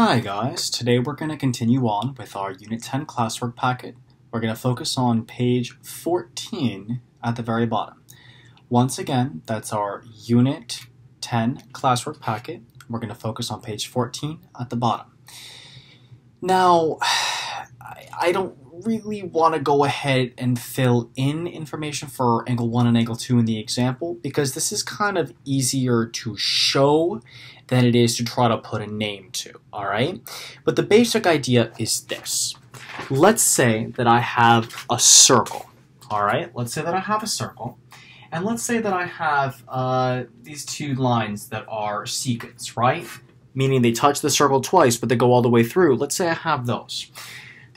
Hi guys, today we're going to continue on with our Unit 10 classwork packet. We're going to focus on page 14 at the very bottom. Once again, that's our Unit 10 classwork packet. We're going to focus on page 14 at the bottom. Now, I don't really want to go ahead and fill in information for angle 1 and angle 2 in the example because this is kind of easier to show than it is to try to put a name to, alright? But the basic idea is this. Let's say that I have a circle, alright? Let's say that I have a circle, and let's say that I have uh, these two lines that are secants, right? Meaning they touch the circle twice, but they go all the way through. Let's say I have those.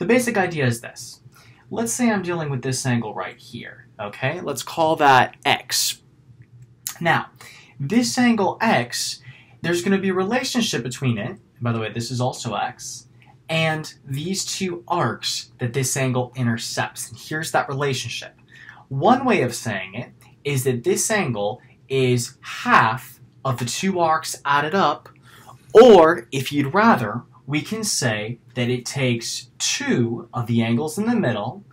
The basic idea is this. Let's say I'm dealing with this angle right here, okay? Let's call that x. Now, this angle x, there's going to be a relationship between it, by the way, this is also x, and these two arcs that this angle intercepts. And here's that relationship. One way of saying it is that this angle is half of the two arcs added up, or if you'd rather, we can say that it takes two of the angles in the middle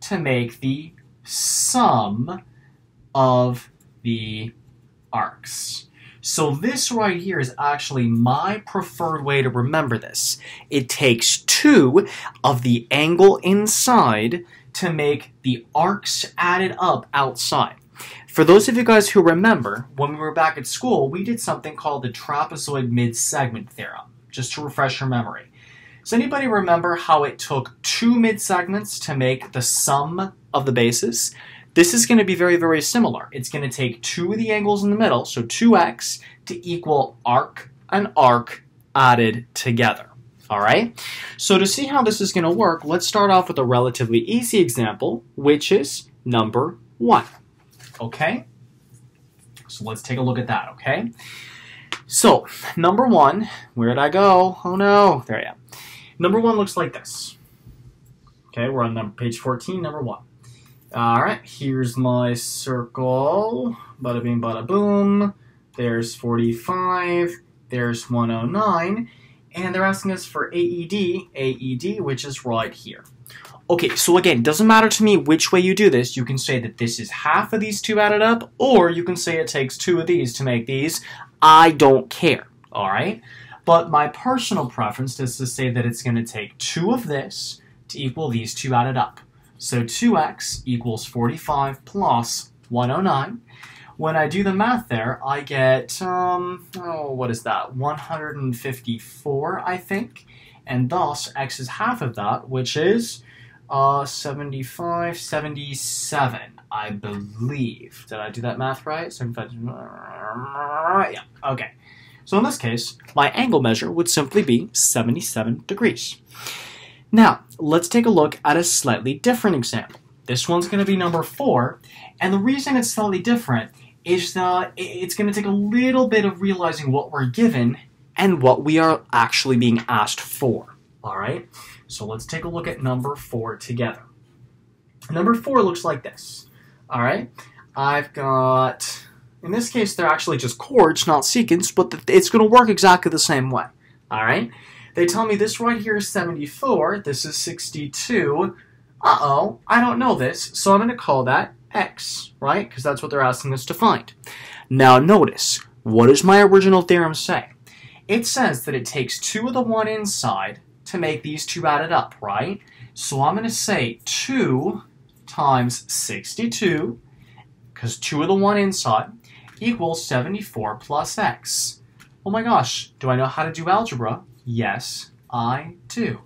to make the sum of the arcs. So this right here is actually my preferred way to remember this. It takes two of the angle inside to make the arcs added up outside. For those of you guys who remember, when we were back at school, we did something called the trapezoid mid-segment theorem just to refresh your memory. Does anybody remember how it took two mid-segments to make the sum of the bases? This is going to be very, very similar. It's going to take two of the angles in the middle, so 2x, to equal arc and arc added together. All right? So to see how this is going to work, let's start off with a relatively easy example, which is number 1. Okay? So let's take a look at that, okay? So, number one, where did I go? Oh no, there I am. Number one looks like this. Okay, we're on number, page 14, number one. All right, here's my circle. Bada bing, bada boom. There's 45. There's 109. And they're asking us for AED, AED, which is right here. Okay, so again, doesn't matter to me which way you do this. You can say that this is half of these two added up, or you can say it takes two of these to make these. I don't care, all right? But my personal preference is to say that it's going to take two of this to equal these two added up. So 2x equals 45 plus 109. When I do the math there, I get, um, oh, what is that? 154, I think. And thus, x is half of that, which is uh, 75, 77, I believe. Did I do that math right? 75, yeah, okay. So in this case, my angle measure would simply be 77 degrees. Now, let's take a look at a slightly different example. This one's going to be number 4, and the reason it's slightly different is that it's going to take a little bit of realizing what we're given and what we are actually being asked for. All right? So let's take a look at number 4 together. Number 4 looks like this. All right? I've got, in this case, they're actually just chords, not secants, but it's going to work exactly the same way. All right? They tell me this right here is 74, this is 62. Uh-oh, I don't know this, so I'm going to call that x, right? Because that's what they're asking us to find. Now notice, what does my original theorem say? It says that it takes two of the one inside to make these two added up, right? So I'm going to say 2 times 62, because 2 of the one inside, equals 74 plus x. Oh my gosh, do I know how to do algebra? Yes, I do.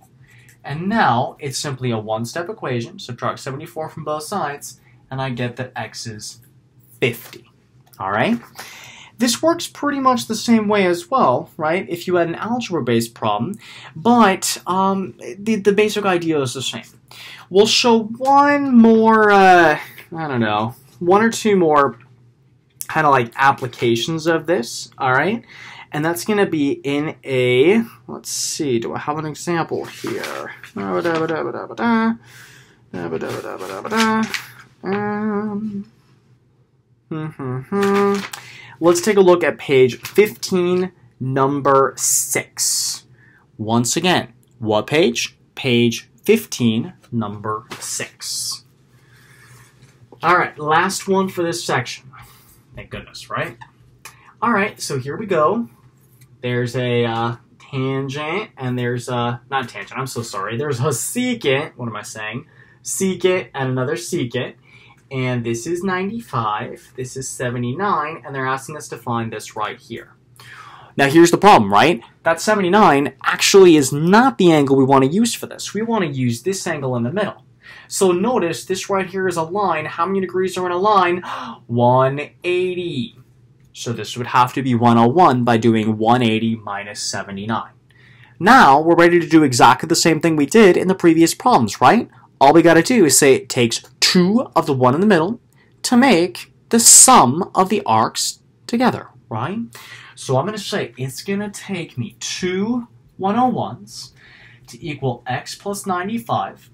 And now it's simply a one-step equation, subtract 74 from both sides, and I get that x is 50. All right? This works pretty much the same way as well, right? If you had an algebra-based problem, but um, the, the basic idea is the same. We'll show one more, uh, I don't know, one or two more kind of like applications of this, all right? And that's going to be in a, let's see, do I have an example here? Let's take a look at page 15, number 6. Once again, what page? Page 15, number 6. All right, last one for this section. Thank goodness, right? All right, so here we go. There's a uh, tangent, and there's a, not tangent, I'm so sorry. There's a secant, what am I saying? Secant and another secant. And this is 95, this is 79, and they're asking us to find this right here. Now here's the problem, right? That 79 actually is not the angle we want to use for this. We want to use this angle in the middle. So notice this right here is a line. How many degrees are in a line? 180. So this would have to be 101 by doing 180 minus 79. Now we're ready to do exactly the same thing we did in the previous problems, right? All we got to do is say it takes two of the one in the middle to make the sum of the arcs together, right? So I'm going to say it's going to take me two 101s to equal x plus 95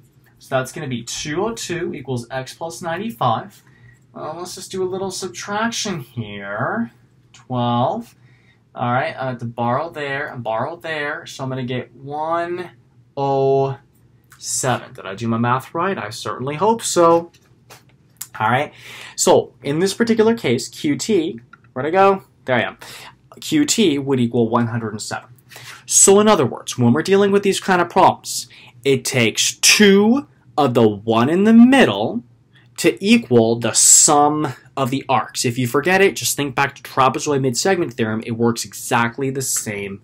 so that's going to be 202 equals x plus 95. Well, let's just do a little subtraction here. 12. All right, I have to borrow there and borrow there. So I'm going to get 107. Did I do my math right? I certainly hope so. All right, so in this particular case, QT, where'd I go? There I am. QT would equal 107. So in other words, when we're dealing with these kind of problems, it takes two of the one in the middle to equal the sum of the arcs. If you forget it, just think back to trapezoid mid-segment theorem. It works exactly the same